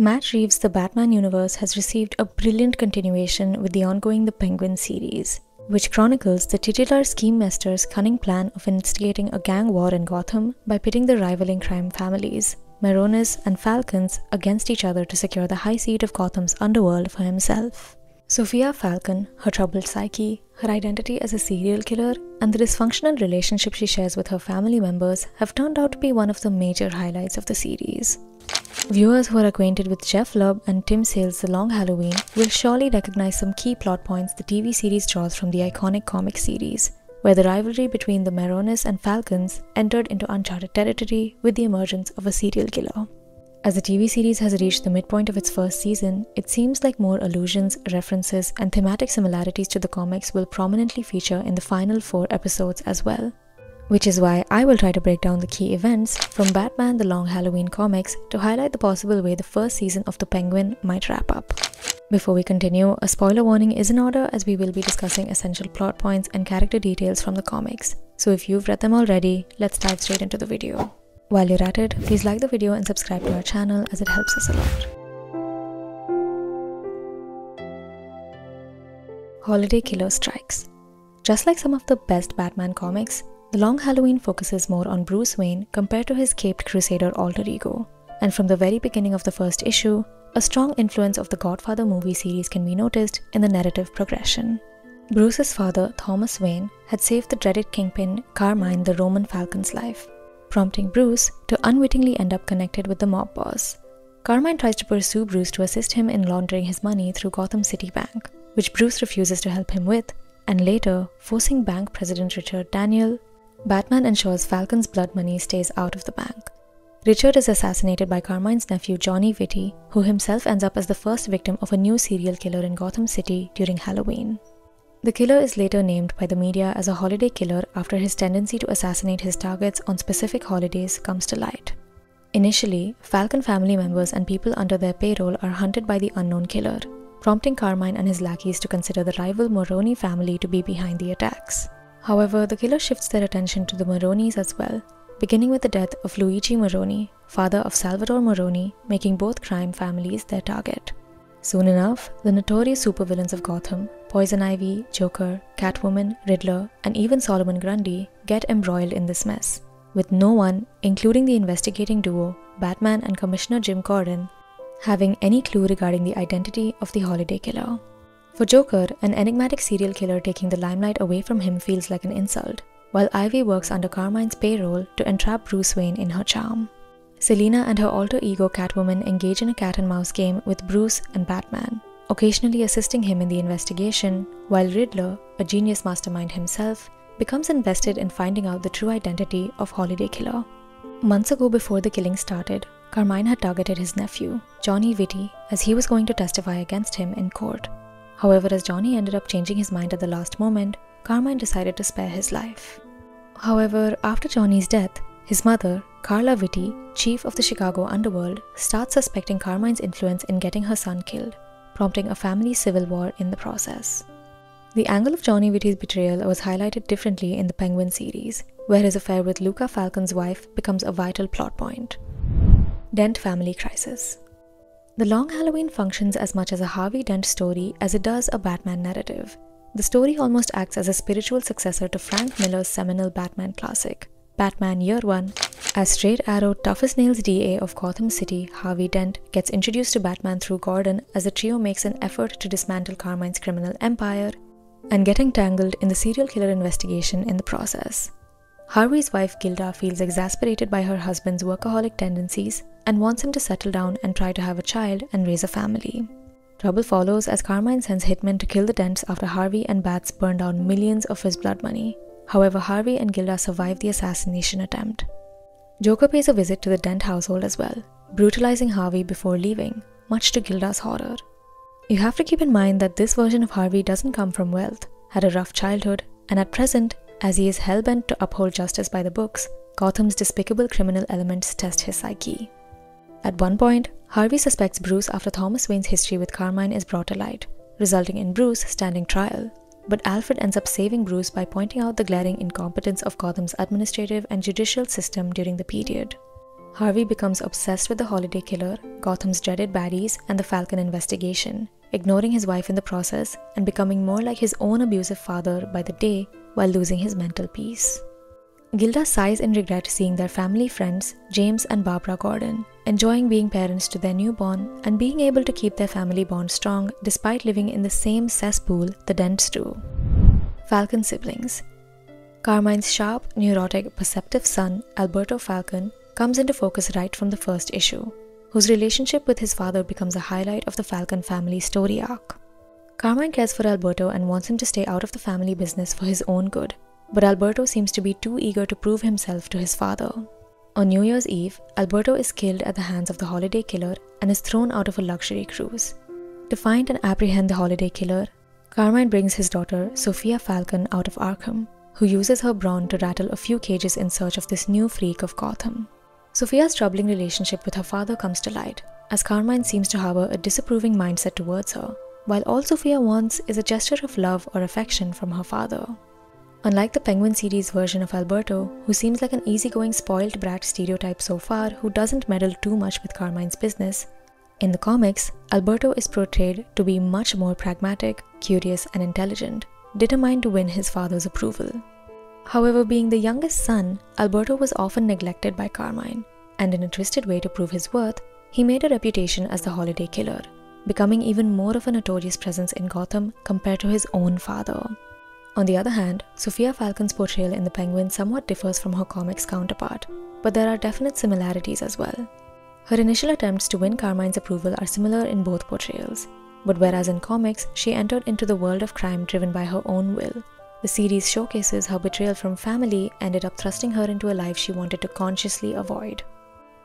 Matt Reeves' The Batman universe has received a brilliant continuation with the ongoing The Penguin series, which chronicles the titular scheme master's cunning plan of instigating a gang war in Gotham by pitting the rivaling crime families, Maronis and Falcones, against each other to secure the high seat of Gotham's underworld for himself. Sophia Falcone, her troubled psyche, her identity as a serial killer, and the dysfunctional relationship she shares with her family members have turned out to be one of the major highlights of the series. Viewers who are acquainted with Jeph Loeb and Tim Sale's The Long Halloween will surely recognize some key plot points the TV series draws from the iconic comic series, where the rivalry between the Maronis and Falcones entered into uncharted territory with the emergence of a serial killer. As the TV series has reached the midpoint of its first season, it seems like more allusions, references, and thematic similarities to the comics will prominently feature in the final four episodes as well. Which is why I will try to break down the key events from Batman the Long Halloween comics to highlight the possible way the first season of The Penguin might wrap up. Before we continue, a spoiler warning is in order as we will be discussing essential plot points and character details from the comics. So if you've read them already, let's dive straight into the video. While you're at it, please like the video and subscribe to our channel as it helps us a lot. Holiday Killer Strikes Just like some of the best Batman comics, The Long Halloween focuses more on Bruce Wayne compared to his caped crusader alter ego. And from the very beginning of the first issue, a strong influence of the Godfather movie series can be noticed in the narrative progression. Bruce's father, Thomas Wayne, had saved the dreaded kingpin Carmine the Roman Falcone's life prompting Bruce to unwittingly end up connected with the mob boss. Carmine tries to pursue Bruce to assist him in laundering his money through Gotham City Bank, which Bruce refuses to help him with, and later, forcing bank president Richard Daniel, Batman ensures Falcone's blood money stays out of the bank. Richard is assassinated by Carmine's nephew Johnny Vitti, who himself ends up as the first victim of a new serial killer in Gotham City during Halloween. The killer is later named by the media as a holiday killer after his tendency to assassinate his targets on specific holidays comes to light. Initially, Falcone family members and people under their payroll are hunted by the unknown killer, prompting Carmine and his lackeys to consider the rival Maroni family to be behind the attacks. However, the killer shifts their attention to the Maronis as well, beginning with the death of Luigi Maroni, father of Salvatore Maroni, making both crime families their target. Soon enough, the notorious supervillains of Gotham, Poison Ivy, Joker, Catwoman, Riddler, and even Solomon Grundy get embroiled in this mess, with no one, including the investigating duo, Batman and Commissioner Jim Gordon, having any clue regarding the identity of the holiday killer. For Joker, an enigmatic serial killer taking the limelight away from him feels like an insult, while Ivy works under Carmine's payroll to entrap Bruce Wayne in her charm. Selina and her alter ego Catwoman engage in a cat and mouse game with Bruce and Batman, occasionally assisting him in the investigation, while Riddler, a genius mastermind himself, becomes invested in finding out the true identity of Holiday Killer. Months ago, before the killing started, Carmine had targeted his nephew, Johnny Vitti, as he was going to testify against him in court. However, as Johnny ended up changing his mind at the last moment, Carmine decided to spare his life. However, after Johnny's death, his mother, Carla Vitti, chief of the Chicago underworld, starts suspecting Carmine's influence in getting her son killed, prompting a family civil war in the process. The angle of Johnny Vitti's betrayal was highlighted differently in the Penguin series, where his affair with Luca Falcone's wife becomes a vital plot point. Dent Family Crisis The Long Halloween functions as much as a Harvey Dent story as it does a Batman narrative. The story almost acts as a spiritual successor to Frank Miller's seminal Batman classic, Batman Year One, as straight arrow, toughest nails DA of Gotham City, Harvey Dent gets introduced to Batman through Gordon as the trio makes an effort to dismantle Carmine's criminal empire and getting tangled in the serial killer investigation in the process. Harvey's wife Gilda feels exasperated by her husband's workaholic tendencies and wants him to settle down and try to have a child and raise a family. Trouble follows as Carmine sends hitmen to kill the Dents after Harvey and Bats burn down millions of his blood money. However, Harvey and Gilda survive the assassination attempt. Joker pays a visit to the Dent household as well, brutalizing Harvey before leaving, much to Gilda's horror. You have to keep in mind that this version of Harvey doesn't come from wealth, had a rough childhood, and at present, as he is hell-bent to uphold justice by the books, Gotham's despicable criminal elements test his psyche. At one point, Harvey suspects Bruce after Thomas Wayne's history with Carmine is brought to light, resulting in Bruce standing trial but Alfred ends up saving Bruce by pointing out the glaring incompetence of Gotham's administrative and judicial system during the period. Harvey becomes obsessed with the holiday killer, Gotham's dreaded baddies, and the Falcone investigation, ignoring his wife in the process and becoming more like his own abusive father by the day while losing his mental peace. Gilda sighs in regret seeing their family friends, James and Barbara Gordon, enjoying being parents to their newborn and being able to keep their family bond strong despite living in the same cesspool the Dents do. Falcone siblings. Carmine's sharp, neurotic, perceptive son, Alberto Falcone, comes into focus right from the first issue, whose relationship with his father becomes a highlight of the Falcone family story arc. Carmine cares for Alberto and wants him to stay out of the family business for his own good, but Alberto seems to be too eager to prove himself to his father. On New Year's Eve, Alberto is killed at the hands of the holiday killer and is thrown out of a luxury cruise. To find and apprehend the holiday killer, Carmine brings his daughter, Sophia Falcone, out of Arkham, who uses her brawn to rattle a few cages in search of this new freak of Gotham. Sophia's troubling relationship with her father comes to light, as Carmine seems to harbor a disapproving mindset towards her, while all Sophia wants is a gesture of love or affection from her father. Unlike the Penguin series version of Alberto, who seems like an easygoing spoiled brat stereotype so far who doesn't meddle too much with Carmine's business, in the comics, Alberto is portrayed to be much more pragmatic, curious, and intelligent, determined to win his father's approval. However, being the youngest son, Alberto was often neglected by Carmine, and in a twisted way to prove his worth, he made a reputation as the holiday killer, becoming even more of a notorious presence in Gotham compared to his own father. On the other hand, Sophia Falcone's portrayal in The Penguin somewhat differs from her comics counterpart, but there are definite similarities as well. Her initial attempts to win Carmine's approval are similar in both portrayals, but whereas in comics she entered into the world of crime driven by her own will, the series showcases how betrayal from family ended up thrusting her into a life she wanted to consciously avoid.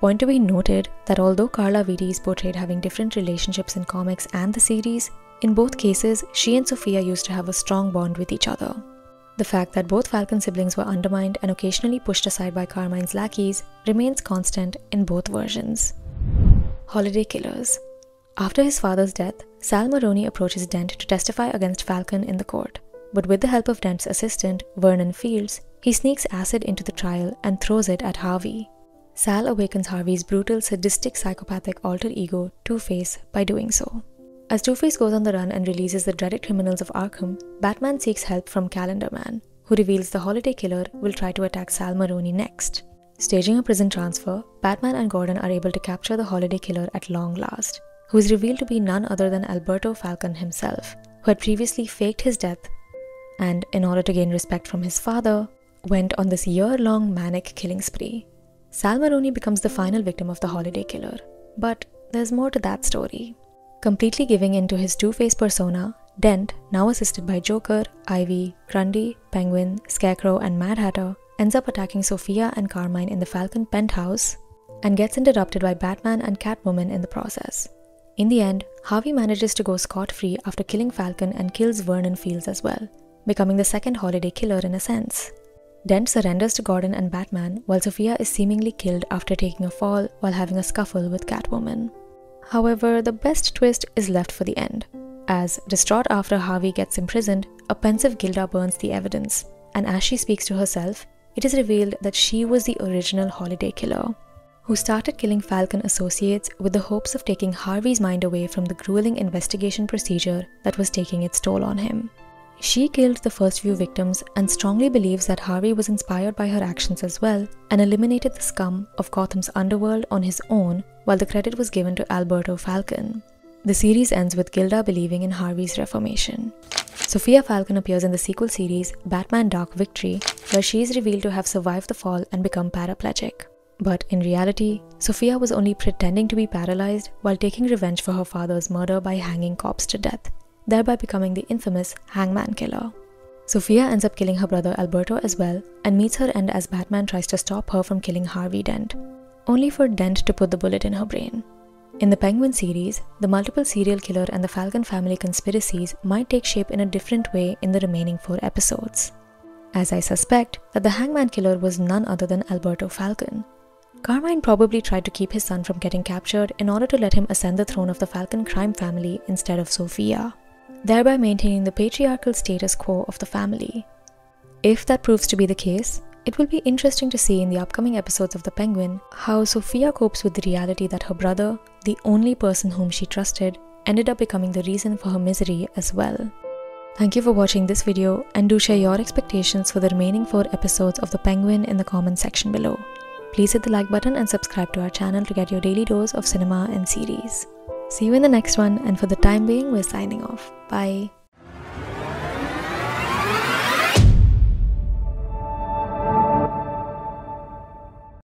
Point to be noted that although Carla Vitti is portrayed having different relationships in comics and the series, in both cases, she and Sophia used to have a strong bond with each other. The fact that both Falcone siblings were undermined and occasionally pushed aside by Carmine's lackeys remains constant in both versions. Holiday Killers After his father's death, Sal Maroni approaches Dent to testify against Falcone in the court. But with the help of Dent's assistant, Vernon Fields, he sneaks acid into the trial and throws it at Harvey. Sal awakens Harvey's brutal, sadistic, psychopathic alter ego, Two Face, by doing so. As Two Face goes on the run and releases the dreaded criminals of Arkham, Batman seeks help from Calendar Man, who reveals the holiday killer will try to attack Sal Maroni next. Staging a prison transfer, Batman and Gordon are able to capture the holiday killer at long last, who is revealed to be none other than Alberto Falcone himself, who had previously faked his death and, in order to gain respect from his father, went on this year long manic killing spree. Sal Maroni becomes the final victim of the holiday killer, but there's more to that story. Completely giving in to his two faced persona, Dent, now assisted by Joker, Ivy, Grundy, Penguin, Scarecrow, and Mad Hatter, ends up attacking Sophia and Carmine in the Falcone penthouse and gets interrupted by Batman and Catwoman in the process. In the end, Harvey manages to go scot free after killing Falcone and kills Vernon Fields as well, becoming the second holiday killer in a sense. Dent surrenders to Gordon and Batman while Sophia is seemingly killed after taking a fall while having a scuffle with Catwoman. However, the best twist is left for the end, as, distraught after Harvey gets imprisoned, a pensive Gilda burns the evidence, and as she speaks to herself, it is revealed that she was the original holiday killer, who started killing Falcone associates with the hopes of taking Harvey's mind away from the grueling investigation procedure that was taking its toll on him. She killed the first few victims and strongly believes that Harvey was inspired by her actions as well and eliminated the scum of Gotham's underworld on his own while the credit was given to Alberto Falcone. The series ends with Gilda believing in Harvey's reformation. Sophia Falcone appears in the sequel series Batman Dark Victory, where she is revealed to have survived the fall and become paraplegic. But in reality, Sophia was only pretending to be paralyzed while taking revenge for her father's murder by hanging cops to death thereby becoming the infamous Hangman Killer. Sophia ends up killing her brother Alberto as well and meets her end as Batman tries to stop her from killing Harvey Dent, only for Dent to put the bullet in her brain. In the Penguin series, the multiple serial killer and the Falcone family conspiracies might take shape in a different way in the remaining four episodes. As I suspect that the Hangman killer was none other than Alberto Falcone. Carmine probably tried to keep his son from getting captured in order to let him ascend the throne of the Falcon crime family instead of Sophia thereby maintaining the patriarchal status quo of the family. If that proves to be the case, It will be interesting to see in the upcoming episodes of The Penguin how Sophia copes with the reality that her brother, the only person whom she trusted, ended up becoming the reason for her misery as well. Thank you for watching this video and do share your expectations for the remaining 4 episodes of The Penguin in the comment section below. Please hit the like button and subscribe to our channel to get your daily dose of cinema and series. See you in the next one and for the time being we're signing off. Bye.